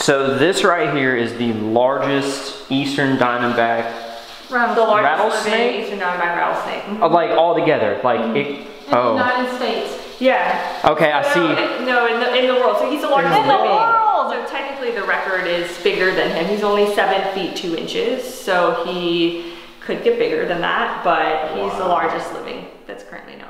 So this right here is the largest eastern diamondback, The largest Rattlesnake? eastern diamondback rattlesnake. uh, like all together, like it. In the Oh, United States. Yeah. okay, I No, see. No, in the, in the world. So he's the largest In the living. world! So technically the record is bigger than him. He's only seven feet two inches. So he could get bigger than that, but he's the largest living that's currently known.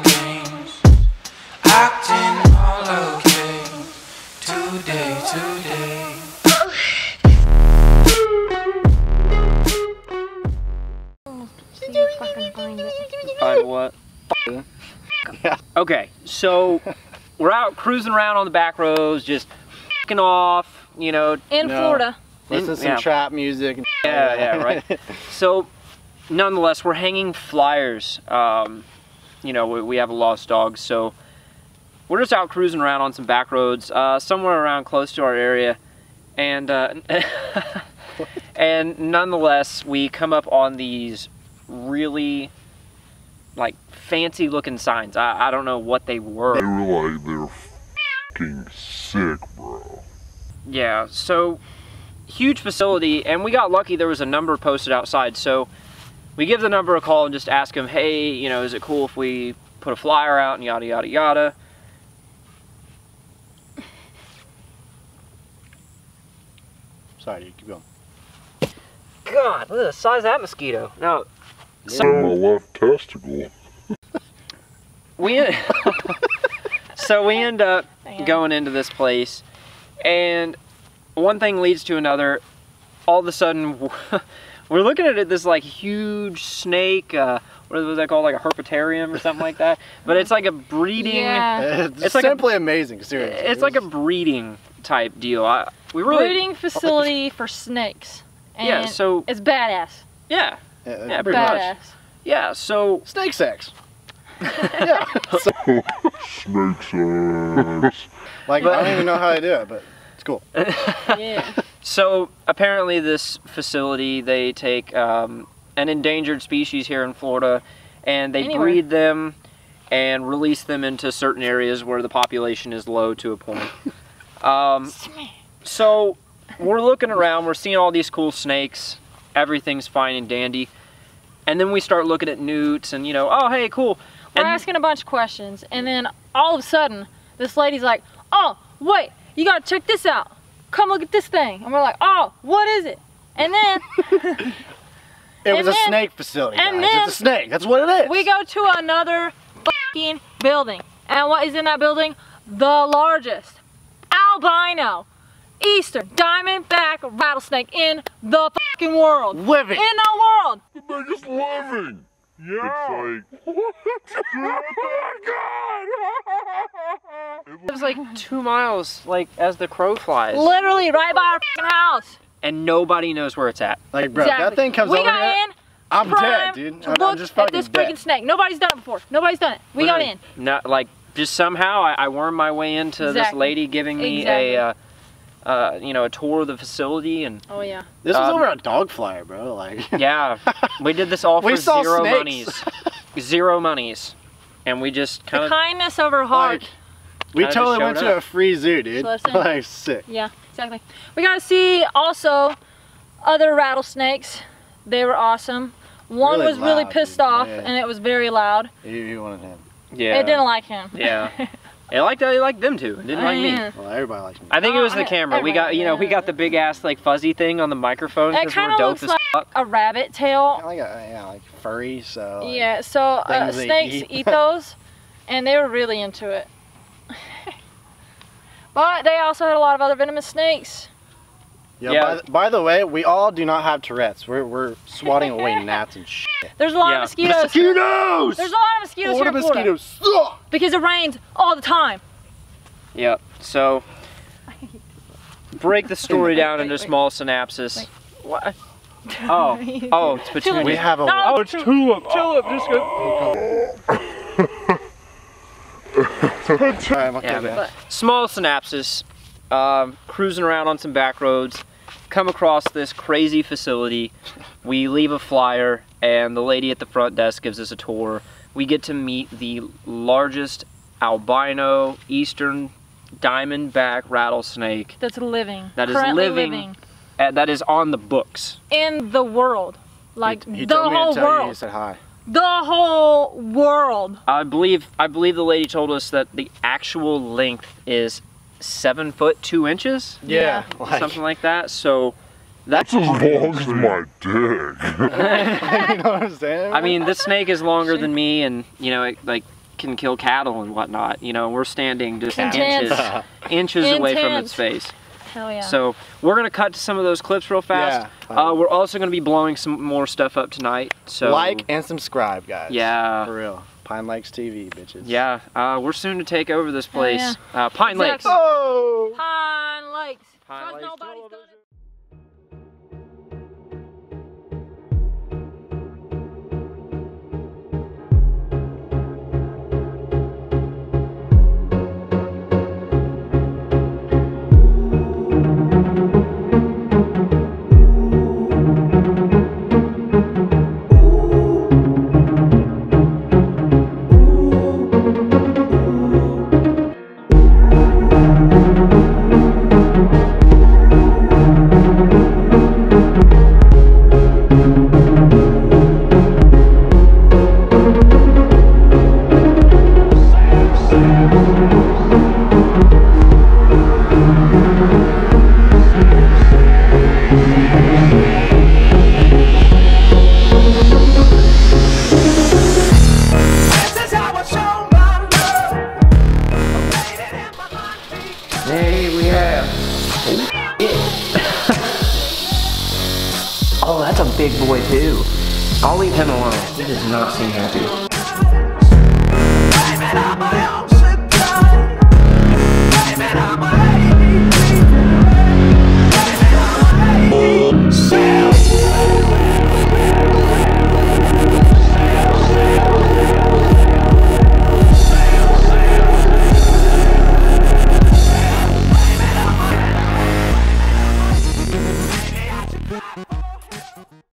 Find what? Okay, so we're out cruising around on the back roads, just fing off, you know. In No. Florida. Listen to some Yeah. trap music. and- Yeah, yeah, right. So, nonetheless, we're hanging flyers. Um, you know, we, we have a lost dog, so we're just out cruising around on some back roads, uh, somewhere around close to our area, and uh, and nonetheless, we come up on these really like fancy looking signs. I, I don't know what they were. They were like, they're fucking sick, bro. Yeah, so huge facility, and we got lucky. There was a number posted outside, so we give the number a call and just ask them, hey, you know, is it cool if we put a flyer out and yada yada yada. Sorry, dude, keep going. God, look at the size of that mosquito. No, So, my left testicle. we en- so we end up going into this place, and one thing leads to another. All of a sudden, we're looking at it, this like huge snake. Uh, what was that called? Like a herpetarium or something like that. But it's like a breeding. Yeah. It's, It's like a- simply amazing, seriously. It's like a breeding type deal. I, we really. Breeding facility for snakes. And Yeah. So it's badass. yeah, yeah, yeah, pretty pretty much. much. Yeah. So Snake sex. yeah. So, Snakes ass. like, I don't even know how they do it, but it's cool. Yeah. So apparently, this facility they take um, an endangered species here in Florida, and they Anywhere. breed them and release them into certain areas where the population is low to a point. Um, so we're looking around, we're seeing all these cool snakes, everything's fine and dandy, and then we start looking at newts and you know, oh hey, cool. We're And asking a bunch of questions, and then all of a sudden, this lady's like, "Oh, wait, you gotta check this out. Come look at this thing." And we're like, "Oh, what is it?" And then It was And a snake facility, and guys. then- it's a snake. That's what it is. we go to another fucking building, and what is in that building? The largest albino eastern diamondback rattlesnake in the fucking world. Living. In the world. They're just living. Yeah. It's like, oh my god! it was like two miles, like as the crow flies, Literally right by our fucking house. and nobody knows where it's at. like, bro, if that thing comes we over got here, in. I'm prime dead, dude. to I'm, look I'm just at this dead. freaking snake. Nobody's done it before. Nobody's done it. We got in. Not like just somehow I, I wormed my way into this lady giving me Exactly. a, uh, uh, you know, a tour of the facility, and Oh yeah. This was Um, over a dog flyer, bro. Like, yeah, we did this all for We saw zero snakes. monies, zero monies, and we just kind The of kindness over heart. like we totally went showed to a free zoo, dude. That's what I'm saying. like, sick. Yeah, exactly. We got to see also other rattlesnakes. They were awesome. One Really was really pissed dude. off, Yeah. and it was very loud. You, you wanted him. yeah, It didn't like him. yeah, It liked it liked them too. It didn't like me. Yeah. Well, everybody likes me. I think it was the Oh, camera. We got you know we got the big ass like fuzzy thing on the microphone It because we're kind of dope looks as like fuck. a rabbit tail. I like a, yeah, like furry. So like, Yeah, so uh, snakes eat. eat. those, and they were really into it. but they also had a lot of other venomous snakes. Yeah. Yeah. By, the- by the way, we all do not have Tourette's. We're we're swatting away gnats and shit. There's a lot Yeah. of mosquitoes. Mosquitoes. There's a lot of mosquitoes What here are in Florida mosquitoes? Ugh. because it rains all the time. Yep. So break the story down wait, into wait. small synapses. Wait. What? Oh, oh, it's between. We have a. No, Oh, it's tulip. Tulip. Just go. Alright, okay, Yeah, small synapses. Um, cruising around on some back roads, come across this crazy facility. We leave a flyer, and the lady at the front desk gives us a tour. We get to meet the largest albino eastern diamondback rattlesnake That's living. That is currently living. uh, that is on the books. in the world. Like he, he the told me whole to tell you. He world. said hi. The whole world. I believe I believe the lady told us that the actual length is seven foot two inches, Yeah. Like, something like that. So that's As long as my dick. you know what I'm saying? I mean, this snake is longer than me, and you know, it like can kill cattle and whatnot. You know, we're standing just Intense. inches inches away from its face. Hell yeah. So we're gonna cut to some of those clips real fast. Yeah. Uh, we're also gonna be blowing some more stuff up tonight. So like and subscribe, guys. Yeah. For real. Pine Lakes TV, bitches. Yeah, uh, we're soon to take over this place. yeah. Uh, Pine Lakes. Exactly. Oh. Pine Lakes. Pine Trust Lakes. a big boy too. I'll leave him alone. He does not seem happy.